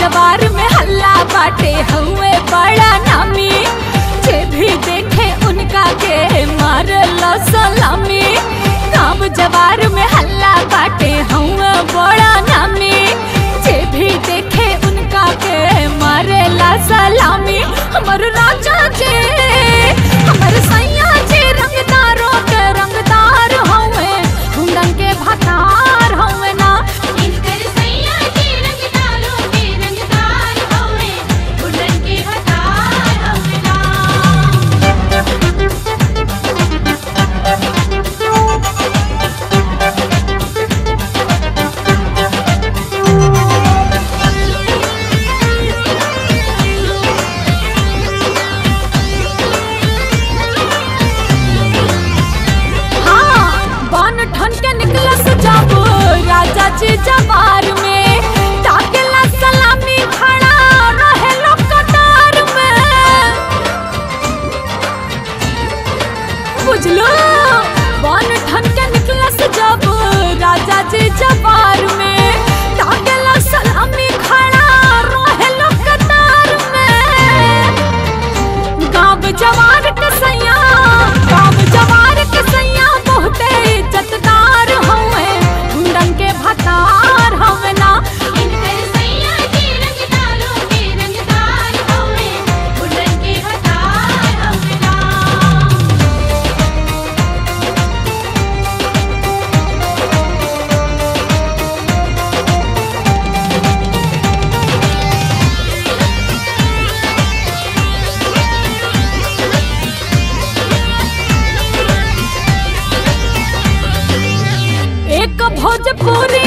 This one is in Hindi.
जवार में हल्ला बाटे हुए बड़ा नामी। जे भी देखे उनका के मार लो सलामी। नाम जवार में हल्ला बाटे हुए बड़ा बुझलो बन ठन के निकलस जब राजा जी जबार में भोजपुरी